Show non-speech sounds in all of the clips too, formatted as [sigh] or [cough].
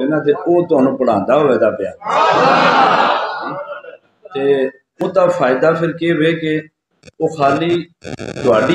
ਹੋਵੇ ਨਾ ਤੇ ਉਹ ਤੁਹਾਨੂੰ ਪੜਾਉਂਦਾ ਹੋਵੇਗਾ ਪਿਆ ਤੇ ਉਹਦਾ ਫਾਇਦਾ ਫਿਰ ਕੀ ਹੋਵੇ ਕਿ ਉਹ ਖਾਲੀ ਤੁਹਾਡੀ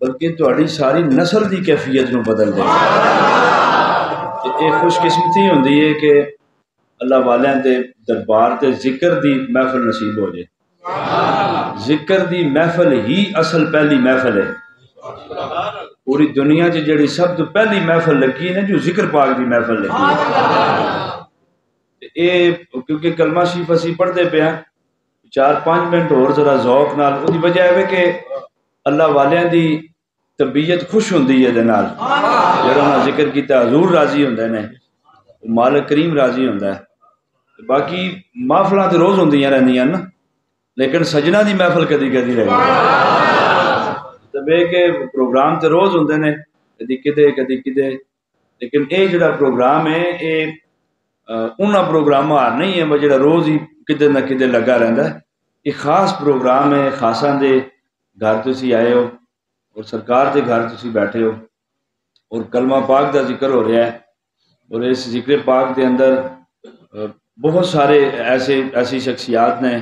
ਬਲਕਿ ਤੁਹਾਡੀ ਸਾਰੀ ਨਸਲ ਦੀ ਕੈਫੀਅਤ ਨੂੰ ਬਦਲ ਦੇਗਾ ਤੇ ਇਹ ਖੁਸ਼ਕਿਸਮਤੀ ਹੁੰਦੀ ਹੈ ਕਿ ਅੱਲਾ ਵਾਲਿਆਂ ਦੇ ਦਰਬਾਰ ਤੇ ਜ਼ਿਕਰ ਦੀ ਮਹਿਫਲ ਨਸੀਬ ਹੋ ਜੇ ਜ਼ਿਕਰ ਦੀ ਮਹਿਫਲ ਹੀ ਅਸਲ ਪਹਿਲੀ ਮਹਿਫਲ ਹੈ पूरी दुनिया च जड़ी सब तो पहली महफल लगी है जो ज़िक्र पाक की महफल लगी ए, क्योंकि कलमा शिफ असी पढ़ते पे चार पाँच मिनट होर जरा जौक नाल वजह है कि अल्लाह वालियाँ की तबीयत खुश होंगी ये जरा ज़िक्र किया हजूर राज़ी होंगे ने मालक करीम राज़ी होंगे बाकी महफलों तो रोज़ होंदिया रहा लेकिन सजना की महफल कदी कदी रह ਤੇ ਵੇ ਕਿ ਪ੍ਰੋਗਰਾਮ ਤੇ ਰੋਜ਼ ਹੁੰਦੇ ਨੇ ਕਦੀ ਕਿਤੇ ਕਦੀ ਕਿਤੇ ਲੇਕਿਨ ਇਹ ਜਿਹੜਾ ਪ੍ਰੋਗਰਾਮ ਹੈ ਇਹ ਉਹਨਾਂ ਪ੍ਰੋਗਰਾਮਾਂ ਹਾਰ ਨਹੀਂ ਹੈ ਜਿਹੜਾ ਰੋਜ਼ ਹੀ ਕਿਤੇ ਨਾ ਕਿਤੇ ਲੱਗਾ ਰਹਿੰਦਾ ਇਹ ਖਾਸ ਪ੍ਰੋਗਰਾਮ ਹੈ ਖਾਸਾਂ ਦੇ ਘਰ ਤੁਸੀਂ ਆਏ ਹੋ ਔਰ ਸਰਕਾਰ ਦੇ ਘਰ ਤੁਸੀਂ ਬੈਠੇ ਹੋ ਔਰ ਕਲਮਾ ਪਾਕ ਦਾ ਜ਼ਿਕਰ ਹੋ ਰਿਹਾ ਹੈ ਔਰ ਇਸ ਜ਼ਿਕਰ ਪਾਕ ਦੇ ਅੰਦਰ ਬਹੁਤ ਸਾਰੇ ਐਸੇ ਐਸੀ ਸ਼ਖਸੀਅਤ ਨੇ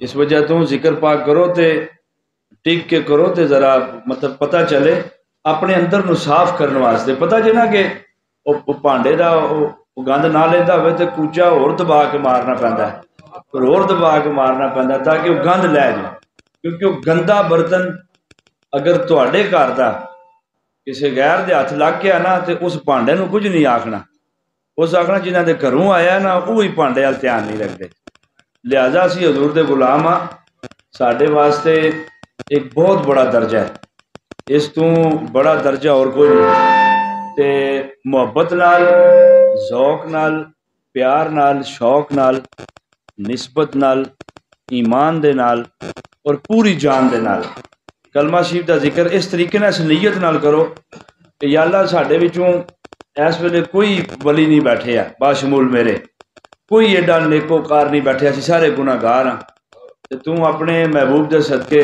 ਇਸ ਵਜ੍ਹਾ ਤੋਂ ਜ਼ਿਕਰ ਪਾਕ ਕਰੋ ਤੇ ਟਿਕ ਕੇ ਕਰੋ ਤੇ ਜ਼ਰਾ ਮਤਲਬ ਪਤਾ ਚਲੇ ਆਪਣੇ ਅੰਦਰ ਨੂੰ ਸਾਫ਼ ਕਰਨ ਵਾਸਤੇ ਪਤਾ ਜੇ ਨਾ ਕਿ ਉਹ ਭਾਂਡੇ ਦਾ ਉਹ ਗੰਦ ਨਾ ਲੈਂਦਾ ਹੋਵੇ ਤੇ ਕੂਚਾ ਹੋਰ ਦਬਾ ਕੇ ਮਾਰਨਾ ਪੈਂਦਾ ਪਰ ਹੋਰ ਦਬਾ ਕੇ ਮਾਰਨਾ ਪੈਂਦਾ ਤਾਂ ਕਿ ਉਹ ਗੰਦ ਲੈ ਜਾਏ ਕਿਉਂਕਿ ਉਹ ਗੰਦਾ ਬਰਤਨ ਅਗਰ ਤੁਹਾਡੇ ਘਰ ਦਾ ਕਿਸੇ ਗੈਰ ਦੇ ਹੱਥ ਲੱਗ ਗਿਆ ਨਾ ਤੇ ਉਸ ਭਾਂਡੇ ਨੂੰ ਕੁਝ ਨਹੀਂ ਆਖਣਾ ਉਸ ਆਖਣਾ ਜਿਨ੍ਹਾਂ ਦੇ ਘਰੋਂ ਆਇਆ ਨਾ ਉਹ ਹੀ ਭਾਂਡੇ ਵੱਲ ਧਿਆਨ ਨਹੀਂ ਰੱਖਦੇ ਲਿਆਜ਼ਾ ਸੀ ਹਜ਼ੂਰ ਦੇ ਗੁਲਾਮ ਆ। ਸਾਡੇ ਵਾਸਤੇ ਇੱਕ ਬਹੁਤ ਬੜਾ ਦਰਜਾ ਹੈ। ਇਸ ਤੋਂ ਬੜਾ ਦਰਜਾ ਹੋਰ ਕੋਈ ਨਹੀਂ। ਤੇ ਮੁਹੱਬਤ ਨਾਲ, ਜ਼ੌਕ ਨਾਲ, ਪਿਆਰ ਨਾਲ, ਸ਼ੌਕ ਨਾਲ, ਨਿਸਬਤ ਨਾਲ, ਈਮਾਨ ਦੇ ਨਾਲ ਔਰ ਪੂਰੀ ਜਾਨ ਦੇ ਨਾਲ। ਕਲਮਾ ਸ਼ਰੀਫ ਦਾ ਜ਼ਿਕਰ ਇਸ ਤਰੀਕੇ ਨਾਲ, ਇਸ ਨੀਅਤ ਨਾਲ ਕਰੋ ਕਿ ਯਾ ਅੱਲਾ ਸਾਡੇ ਵਿੱਚੋਂ ਇਸ ਵੇਲੇ ਕੋਈ ਵਲੀ ਨਹੀਂ ਬੈਠੇ ਆ, ਬਾਸ਼ਮੂਲ ਮੇਰੇ। ਕੋਈ ਐਡਾ ਨੇਕੋਕਾਰ ਨਹੀਂ ਬੈਠਿਆ ਅਸੀਂ ਸਾਰੇ ਗੁਨਾਹਗਾਰ ਆ ਤੇ ਤੂੰ ਆਪਣੇ ਮਹਿਬੂਬ ਦੇ ਸਦਕੇ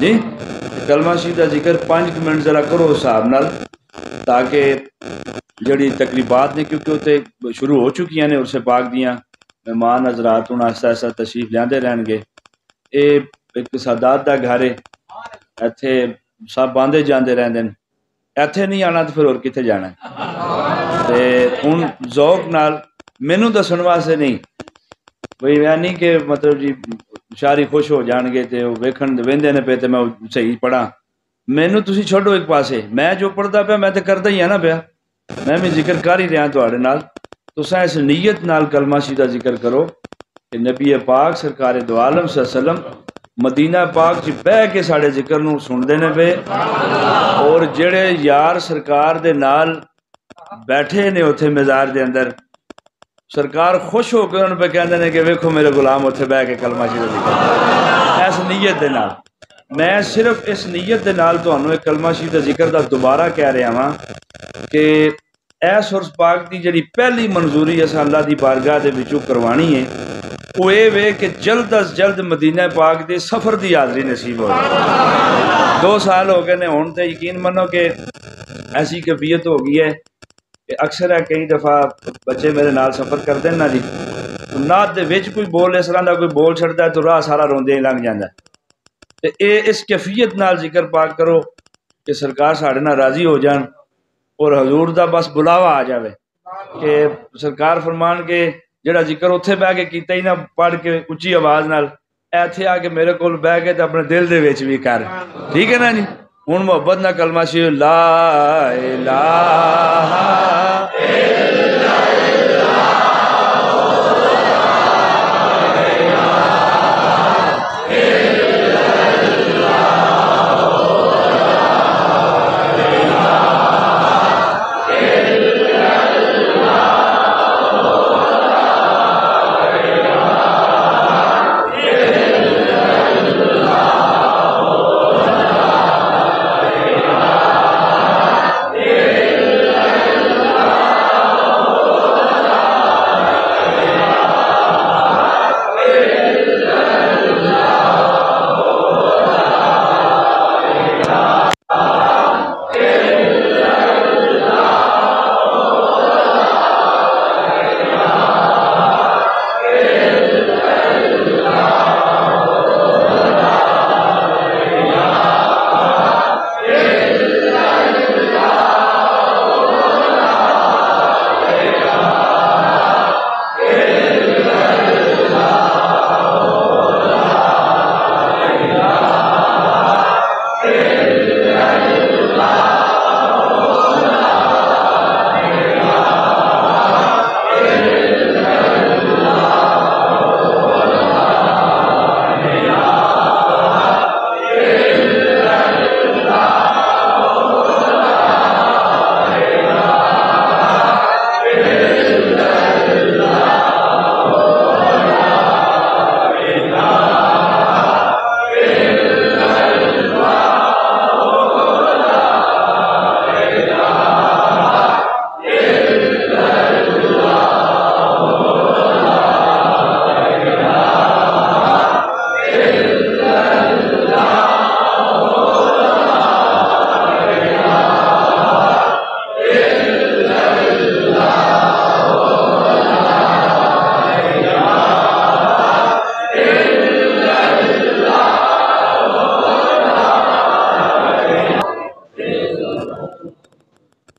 ਜੀ ਕਲਮਾ ਸ਼ਰੀਫ ਦਾ ਜ਼ਿਕਰ 5 ਮਿੰਟ ਜ਼ਰਾ ਕਰੋ ਹਿਸਾਬ ਨਾਲ ਤਾਂ ਕਿ ਜਿਹੜੀ ਤਕਰੀਬਾਤ ਨੇ ਕਿਉਂਕਿ ਉਤੇ ਸ਼ੁਰੂ ਹੋ ਚੁੱਕੀਆਂ ਨੇ ਉਰਸੇ ਪਾਕ ਦੀਆਂ ਮਹਿਮਾਨ ਹਜ਼ਰਤ ਹੁਣ ਆਸਤਾ ਆਸਤਾ ਤਸ਼ਰੀਫ ਲਿਆਂਦੇ ਰਹਿਣਗੇ ਇਹ ਇੱਕ ਸਾਦਾਤ ਦਾ ਘਰ ਹੈ ਇੱਥੇ ਸਭ ਬਾਂਦੇ ਜਾਂਦੇ ਰਹਿੰਦੇ ਨੇ ਇੱਥੇ ਨਹੀਂ ਆਣਾ ਤਾਂ ਫਿਰ ਹੋਰ ਕਿੱਥੇ ਜਾਣਾ? ਤੇ ਹੁਣ ਜ਼ੌਕ ਨਾਲ ਮੈਨੂੰ ਦੱਸਣ ਵਾਸਤੇ ਨਹੀਂ। ਕੋਈ ਮੈਂ ਨਹੀਂ ਕਿ ਮਤਲਬ ਜੀ ਸ਼ਾਰੀ ਖੁਸ਼ ਹੋ ਜਾਣਗੇ ਤੇ ਉਹ ਵੇਖਣ ਦੇ ਵੇਂਦੇ ਨੇ ਪਏ ਤੇ ਮੈਂ ਸਹੀ ਪੜਾ ਮੈਨੂੰ ਤੁਸੀਂ ਛੱਡੋ ਇੱਕ ਪਾਸੇ। ਮੈਂ ਜੋ ਪੜਦਾ ਪਿਆ, ਮੈਂ ਤਾਂ ਕਰਦਾ ਹੀ ਆ ਨਾ ਪਿਆ। ਮੈਂ ਵੀ ਜ਼ਿਕਰ ਕਰ ਹੀ ਰਿਹਾ ਤੁਹਾਡੇ ਨਾਲ। ਤੁਸੀਂ ਇਸ ਨੀਅਤ ਨਾਲ ਕਲਮਾ ਸ਼ੀ ਦਾ ਜ਼ਿਕਰ ਕਰੋ ਕਿ ਨਬੀ ਪਾਕ ਸਰਕਾਰ ਦੋ ਆਲਮ ਸੱਲਮ मदीना पाक च बह के साढ़े ज़िक्र सुन सुनते पे और जेडे यार सरकार दे नाल बैठे ने उ मजार के अंदर, सरकार खुश होकर उन्होंने पे कहते हैं कि वेखो मेरे गुलाम उ बह के कलमा शरीफ इस नीयत के नाल। मैं सिर्फ़ इस नीयत के नाल तो एक कलमा शरीफ का ज़िक्र का दोबारा कह रहा वहाँ कि ऐस सुरस पाक की जी पहली मंजूरी असा अल्लाह की बारगाह के करवानी है वो ये वे कि जल्द अज जल्द मदीना पाक के सफ़र की हाजरी नसीब हो दो साल हो गए ने हूँ तो यकीन मनो कि ऐसी कबीयत हो गई है कि अक्सर है कई दफ़ा बच्चे मेरे नाल सफ़र करते ना जी नात के कोई बोल इस तरह का कोई बोल छड़ता तो राह सारा रोंद ही लंघ जाता तो ये इस कैफियत न ज़िक्र पाक करो कि सरकार साढ़े ना राज़ी हो जाए और हजूर का बस बुलावा आ जाए कि सरकार फरमान के ਜਿਹੜਾ ਜ਼ਿਕਰ ਉੱਥੇ ਬਹਿ ਕੇ ਕੀਤਾ ਹੀ ਨਾ ਪੜ ਕੇ ਉੱਚੀ ਆਵਾਜ਼ ਨਾਲ, ਇੱਥੇ ਆ ਕੇ ਮੇਰੇ ਕੋਲ ਬਹਿ ਕੇ ਤੇ ਆਪਣੇ ਦਿਲ ਦੇ ਵਿੱਚ ਵੀ ਕਰ। ਠੀਕ ਹੈ ਨਾ ਜੀ? ਹੁਣ ਮੁਹੱਬਤ ਨਾਲ ਕਲਮਾ ਸ਼ੀ ਲਾ ਇਲਾਹਾ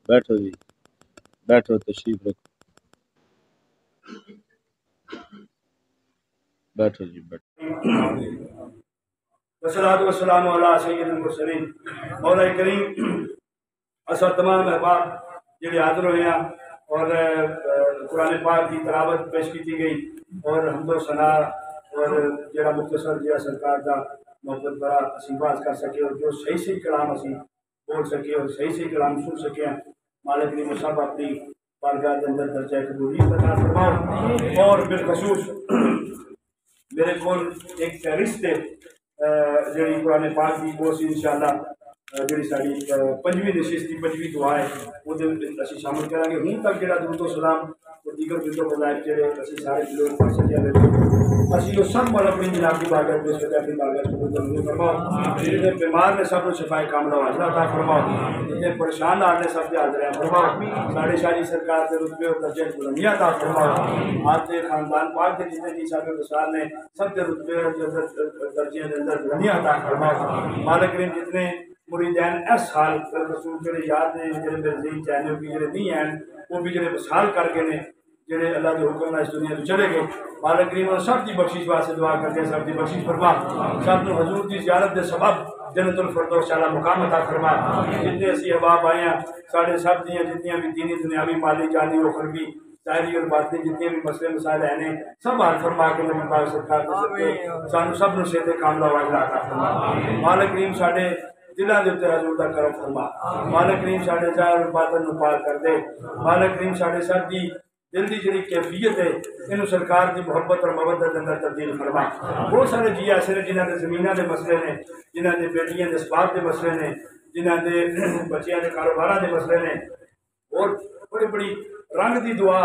बैठो जी, बैठो तशरीफ़ रखो। बैठो जी, बैठो। वसलात वसलाम सैदीन मौल करीम, असर तमाम अहबाब जो हाजिर हुए हैं और कुरान पाक की तलावत पेश की गई और हमदो सना और जरा मुख्तसर जरा सरकार का मोहब्बत बड़ा असीबाज कर सके और जो सही सही कलाम असी बोल सके और सही सही कलाम सुन सकें मालिक ने सब अपनी बारगाह के अंदर दर्जा कबूली बता फरमाओ और बिलखसूस मेरे को एक फहरिस्त है ਜਿਹੜੀ ਕੁਰਾਨ ਪਾਕ ਦੀ ਉਹ ਅਸੀਂ ਇਨਸ਼ਾਅੱਲਾ ਜਿਹੜੀ ਸਾਡੀ ਪੰਜਵੀਂ ਨਸ਼ਿਸਤ ਦੀ ਪੰਜਵੀਂ ਦੁਆ ਹੈ ਉਹਦੇ ਵਿੱਚ ਅਸੀਂ ਸ਼ਾਮਲ ਕਰਾਂਗੇ ਹੁਣ ਤੱਕ ਜਿਹੜਾ ਦਰੂਦ ਸਲਾਮ और दीगर बिंदो बजाय ਜਿਹੜੇ ਅਸੀਂ ਸਾਰੇ ਲੋਕ ਪੜ ਸਕਿਆ मसीह सब और अपनी जिला की बागत देश सदा की बागत को कबूल फरमाओ जितने बीमार ने सब सफ़ाई काम कामना हासिल अता फरमाओ जितने परेशान आ ने सब के हाजिर है फरमाओ साढ़े सारी सरकार के रुतबे और दर्जे बुलंदियाँ अता फरमाओ आज के खानदान पाक के जितने जी साहब वसाल ने सब के रुतबे और दर्जे के अंदर बुलंदियाँ अता फरमाओ मालिक ने जितने मुरीदैन इस हाल रसूल जेडे याद ने जेडे मेरे जहन चैनल भी जेडे नहीं हैं वो भी जेडे विशाल करके ने जेडे अल्लाह के हुक्म ना इस दुनिया तो चले गए। मालिक करीम सब की बख्शीश वास्ते दुआ करके सब की बख्शीश फरमा। सबने हुजूर की ज्यारत दे सबब जन्नत फरदौस शाला मुकाम अता फरमा। जितने असी हबाब आए हैं साडे सब दी जितनी भी दीनी दुनियावी माली जानी और खरबी जाहिरी और बातें जितने भी मसले मसाइल हैं सब हाल फरमा के नबी पाक सरकार को सानू सबने सेते काम दा वाजला अता फरमा। मालिक करीम साडे दिलों के उत्ते हजूर का करम फरमा। मालक करीम साढ़े चार उत्पादन पार कर दे। मालक करीम साढ़े सब की ਦਿਲ ਦੀ ਜਿਹੜੀ ਕੈਫੀਅਤ ਹੈ ਇਹਨੂੰ ਸਰਕਾਰ ਦੀ ਮੁਹੱਬਤ ਔਰ ਮਵੱਦਤ ਦੇ ਅੰਦਰ ਤਬਦੀਲ ਫਰਮਾ ਬਹੁਤ ਸਾਰੇ ਜੀ ਐਸੇ ਨੇ ਜਿਨ੍ਹਾਂ ਦੇ ਜ਼ਮੀਨਾਂ ਦੇ ਮਸਲੇ ਨੇ ਜਿਨ੍ਹਾਂ ਦੇ ਬੇਟੀਆਂ ਦੇ ਸਬਾਬ ਦੇ ਮਸਲੇ ਨੇ ਜਿਨ੍ਹਾਂ ਦੇ [clears throat] ਬੱਚਿਆਂ ਦੇ ਕਾਰੋਬਾਰਾਂ ਦੇ ਮਸਲੇ ਨੇ और बड़ी बड़ी रंग की दुआ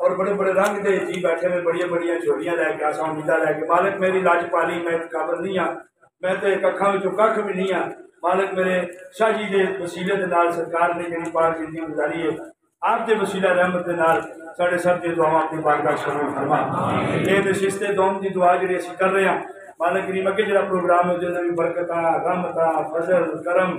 और बड़े बड़े रंग दे जी बैठे में बड़िया बड़िया झोलियां लैके आसा उम्मीदा लैके मालिक मेरी लाज पाली मैं काबल नहीं हाँ मैं तो एक अखा में कख भी नहीं हाँ मालिक मेरे शाह जी के वसीले के नाल सरकार ने जी पाक जिंदगी गुजारी है आप दे वसीला रहमत के नाल साढ़े सब दी दुआ अपनी बारगाह शरूर फरमा ये नशिस्ते दोम दी दुआ जी असं कर रहे हैं मालिक करीम अगे जो प्रोग्राम है भी बरकत रहमत फजल करम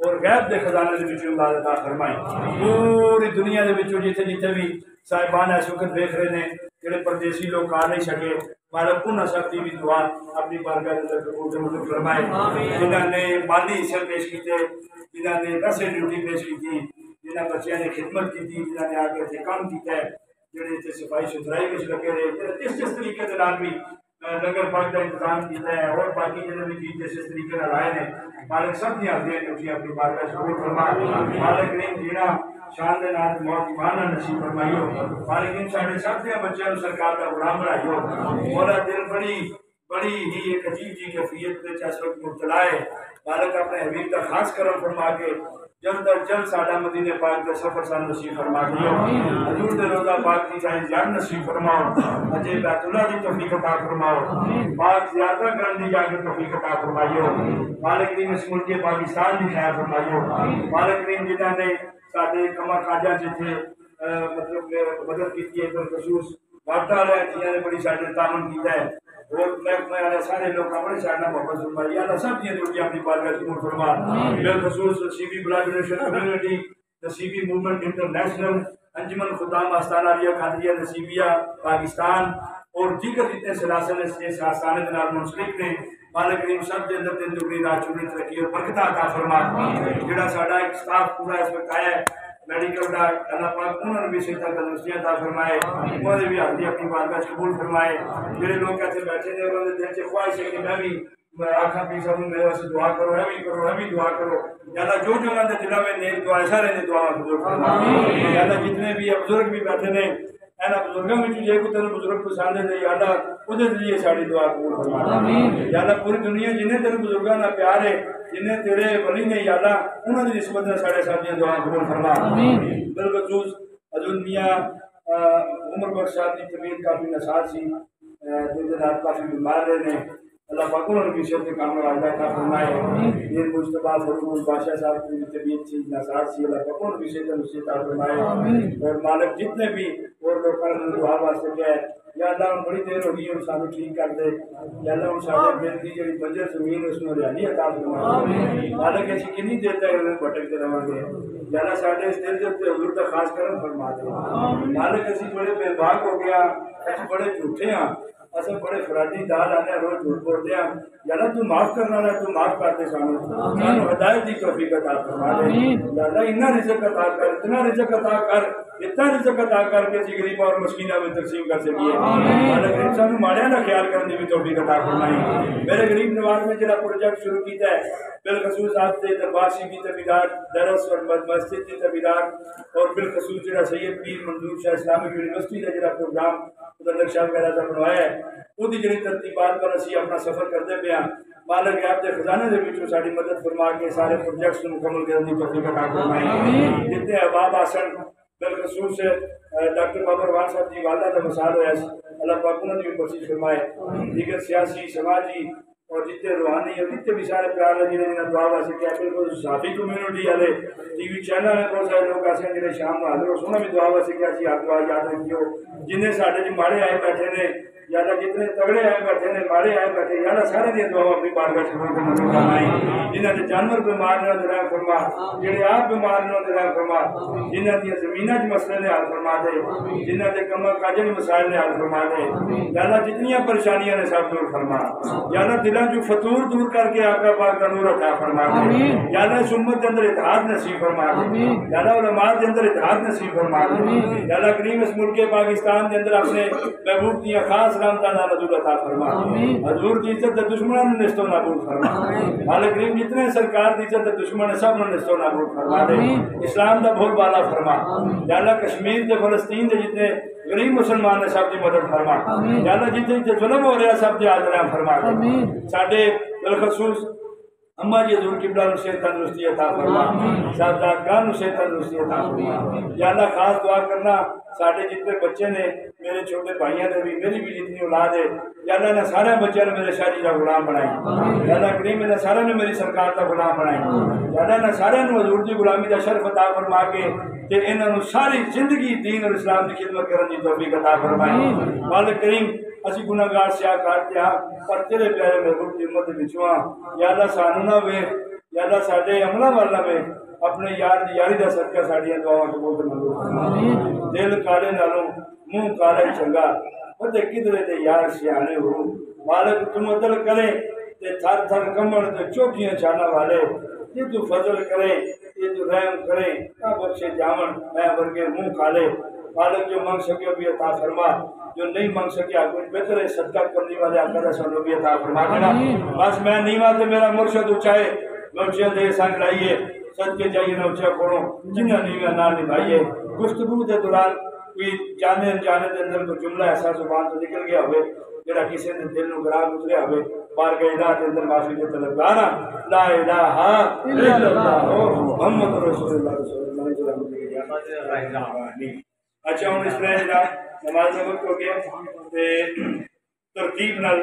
और गैब के खजाने के बच्चों का अदा फरमाए पूरी दुनिया के बच्चों जिथे जिथे भी साहिबान है वक्त देख रहे हैं जोड़े परदेसी लोग आ नहीं सके मालक उन्होंने सब की भी दुआ अपनी बारगाह मतलब फरमाए जिन्होंने माली हिस्से पेश किए जिन्होंने वैसे ड्यूटी पेश की जिन्हें बच्चों ने खिदमत की जिन्होंने आकर इतने काम किया जोड़े इतने सफ़ाई सुथराई में लगे रहे जिस जिस तरीके भी नगर पाक का इंतज़ाम किया है और बाकी जिन्हें भी चीज़ जिस तरीके आए हैं मालिक सब की ने उसी अपनी बात का फरमा मालिक ने जीना शान के नाल मौत नसीब इन साढ़े सब बच्चों सरकार का गुलाम बनाइयो मौला दिल बड़ी बड़ी ही एक अजीब जी कैफियत इस वक्त मुबतला है अपने हबीब का खास करम फरमा के जल्द अज जल्द साडा मदीने पाक का सफ़र सान नसीब फरमा दियो हजूर दे रोजा पाक की चाहे जान नसीब फरमाओ। अजय बैतुल्ला दी तौफीक अता फरमाओ। पाक ज़ियारत करन दी जाके तौफीक अता फरमाइयो मालिक करीम इस मुल्क पाकिस्तान दी खैर फरमाइयो मालिक करीम जिन्हां ने साडे कमा काजा जिथे मतलब मदद की है बिलखसूस वाटा वाले जिन्हां ने बड़ी साडे तामन किया और महकमे वाले सारे लोग अपने साइड में मोहब्बत फरमाई अल्लाह सब दी दुनिया अपनी बारगाह की मुर्द फरमा बिलखसूस सीबी ब्लड डोनेशन कम्युनिटी नसीबी मूवमेंट इंटरनेशनल अंजुमन खुदाम आस्ताना रिया खादरिया नसीबिया पाकिस्तान और दीगर जितने सलासल इस आस्थाने के नाल मुंसलिक ने मालिक करीम सब के अंदर दिन दुगनी रात चुगनी तरक्की और बरकत अता फरमा जेड़ा साडा एक स्टाफ पूरा इस वक्त आया है मेडिकल का अल्लाह पाक उन्होंने भी सेहत तंदुरुस्तियां अता फरमाए उन्होंने भी हाजिरी अपनी बारगाह कबूल फरमाए जेड़े लोग ऐसे बैठे ने उन्होंने दिल च ख्वाहिश है कि मैं भी आखा पी सकूं मेरे वास्ते दुआ करो है भी करो है भी दुआ करो याला जो जो उन्होंने दिलों में नेक दुआ सारे ने दुआ कबूल फरमा याला जितने भी बुजुर्ग भी बैठे ने ਇਹਨਾਂ ਬਜ਼ੁਰਗਾਂ ਵਿੱਚ ਜੇ ਕੋਈ ਤੈਨੂੰ ਬਜ਼ੁਰਗ ਪਸੰਦ ਹੈ ਜਾਂ ਅੱਲਾ ਉਹਦੇ ਜ਼ਰੀਏ ਸਾਡੀ ਦੁਆ ਕਬੂਲ ਫਰਮਾ ਜਾਂ ਅੱਲਾ ਪੂਰੀ ਦੁਨੀਆ ਜਿੰਨੇ ਤੇਰੇ ਬਜ਼ੁਰਗਾਂ ਨਾਲ ਪਿਆਰ ਹੈ जिन्हें तेरे वली ने याला उन्होंने जिस बदले साढ़े सात दिन दुआ कबूल फरमा। बिलखसूस अजून मियाँ उमर बख्श साहब की तबीयत काफ़ी नसाज सी जो रात काफ़ी बीमार रहे अल्लाह पाकुल उनकी शब के काम आज़ाद का फरमाए ये मुशतबा फरूल बादशाह साहब की तबीयत सी नसाज सी अल्लाह पाकुल उनकी शब मुझसे फरमाए और मालिक जितने भी और लोग दुआ वास्ते गए बड़ी देर होगी हूँ सू ठीक कर दे अल्लाह ज़मीन उसमें हालाँकि असं कि देर तक भटकते रहेंगे अल्लाह साढ़े इस दिल के हजूर का खास करम फरमा हालाँकि असं बड़े बेबाक हो गया अस बड़े झूठे हाँ असं बड़े फराजी दाल आने रोज झूठ बोलते हैं यार तू माफ़ करना है तू माफ़ कर दे हदायत की तोफीक अदा फरमा दे इन्ना रिजक अदा कर इतना रिजक अदा कर इतना रिज़्क अता कर के जी गरीब और मस्कीना में तकसीम कर सकिए मालिक करीम सानू माड़ियां दा ख्याल करने दी भी तौफीक अता फरमाई मेरे गरीब नवाज ने जरा प्रोजेक्ट शुरू किया है बिलखसूस आपसे दरबार की तबीदार दरस और मस्जिद की तबीदार और बिलखसूस जरा सैयद पीर मंजूर शाह इस्लामिक यूनिवर्सिटी का जरा प्रोग्राम उधर नक्शा वगैरह का बनवाया है ਉਹਦੀ ਜਿਹੜੀ ਤਰਤੀਬਾਤ ਪਰ ਅਸੀਂ ਆਪਣਾ ਸਫ਼ਰ ਕਰਦੇ ਪਏ ਹਾਂ ਮਾਲਕ ਆਪ ਦੇ ਖਜ਼ਾਨੇ ਦੇ ਵਿੱਚੋਂ ਸਾਡੀ ਮਦਦ ਫਰਮਾ ਕੇ ਸਾਰੇ ਪ੍ਰੋਜੈਕਟਸ ਨੂੰ ਮੁਕੰਮਲ ਕਰਨ ਦੀ ਤੌਫੀਕ ਅਤਾ ਫਰਮਾਈ ਜਿੱਥੇ ਅਬਾਬ ਆਸਣ बिलखसूस डॉक्टर बाबर वाल साहब जी, वालदा का मिसाल होया अल्लाह पाक उन्होंने भी कोशिश फरमाए। दीगर सियासी, समाजी और जितने रूहानी और जितने भी सारे प्यार जिन्हें जिन्हें दुआ वास्ते किया, बिल्कुल साफी कम्युनिटी वाले टीवी चैनल है, बहुत सारे लोग ऐसे जिन्हें शाम को हाजिर सोना भी दुआ वास्ते किया सी आप दुआ याद रखियो। जिन्हें साढ़े च माड़े आए बैठे ने यादा जितने तगड़े आए बैठे ने माड़े आए बैठे यादा सारे दी दुआ अपनी बारगाह फरमाई जिन्हां दे जानवर बीमार ने रहम फरमा जेड़े आप बीमार ने रहम फरमा, जिन्हां दी जमीनां च मसले ने हल फरमा दे, जिन्हां कमर काजे मसाइल ने हल फरमा दे। यादा जितनियाँ परेशानियाँ ने सब दूर फरमा यादा दिलों जो फतूर दूर करके आका पाक का नूर अता फरमा दे यादा इस उम्मत के अंदर इतिहाद नसीब फरमा दे यादा के अंदर इतिहाद नसीब फरमा दे यादा करीम इस मुल्क पाकिस्तान के अंदर अपने महबूब दियाँ खास रहमतां नाल हजूर अता फरमा हजूर की इज़्ज़त दे दुश्मनां नु निस्तो नाबूद फरमा मालिक करीम जितने सरकार की इज़्ज़त दे दुश्मन सब नु निस्तो नाबूद फरमा दे इस्लाम दा बोल बाला फरमा या अल्लाह कश्मीर ते फलस्तीन दे जितने गरीब मुसलमान ने सब दी मदद फरमा। अल्लाह जितने जितने जुल्म हो रहा सब दे आदर फरमा साडे बिलखसूस अम्मा जी हजूर किबला नु सेहत तंदुरुस्ती अता फरमा। सादातगाह नु सेहत तंदुरुस्ती अता फरमा। या अल्लाह खास दुआ करना साडे जितने बच्चे ने मेरे छोटे भाइयों ने भी मेरी भी जितनी औलाद है या अल्लाह ने सारे बच्चों ने मेरे शादी का गुलाम बनाई। या अल्लाह करीम ने सारे ने मेरी सरकार का गुलाम बनाई। या अल्लाह ने सारे हजूर की गुलामी का शर्फ अता फरमा के ते इन्हां नु सारी जिंदगी दीन और इस्लाम की खिदमत करने की तौफीक अता फरमाई मालिक करीम ਅਸੀਂ ਗੁਨਾਹਗਾਰ ਸਿਆ ਕਰਦੇ ਹਾਂ ਪਰ ਤੇਰੇ ਪਿਆਰੇ ਮਹਿਬੂਬ ਦੀ ਉਮਤ ਵਿੱਚੋਂ ਆ ਯਾ ਅੱਲਾ ਸਾਨੂੰ ਨਾ ਵੇ ਯਾ ਅੱਲਾ ਸਾਡੇ ਅਮਲਾਂ ਵੱਲ ਨਾ ਵੇ ਆਪਣੇ ਯਾਰ ਦੀ ਯਾਰੀ ਦਾ ਸਦਕਾ ਸਾਡੀਆਂ ਦੁਆਵਾਂ ਕਬੂਲ ਤੇ ਮਨਜ਼ੂਰ ਫਰਮਾ ਦਿਲ ਕਾਲੇ ਨਾਲੋਂ ਮੂੰਹ ਕਾਲੇ ਚੰਗਾ ਉਹਦੇ ਕਿਧਰੇ ਤੇ ਯਾਰ ਸਿਆਣੇ ਹੋ ਮਾਲਕ ਤੁਮ ਅਦਲ ਕਰੇ ਤੇ ਥਰ ਥਰ ਕੰਮਣ ਤੇ ਚੋਕੀਆਂ ਛਾਣਾ ਵਾਲੇ ये तू फजल करे ये जो रहम करे का बख्शे जावन मैं वर्गे मुँह काले। बालक जो मांग सके भी था फरमा। जो नहीं मांग सके आपको बेहतर है सदका करने वाले आपका रसन भी था फरमा देना। बस मैं नहीं मानते तो मेरा मुर्शद उचाए। मुर्शद दे संग लाइए। सदके जाइए ना उचा जिन्हें नहीं ना निभाइए। गुफ्तगु के दौरान कोई जाने जाने के अंदर को जुमला ऐसा ज़ुबान तो निकल गया हुए जरा किसी ने दिल में खराब उतरिया हुए बारकैदात इंद्रकाशी के तेलंगाना ला इलाहा इल्लल्लाह मुहम्मद रसूलुल्लाह अच्छा हम इसने नमाज़ में वक्त हो गया, ते तरतीब नाल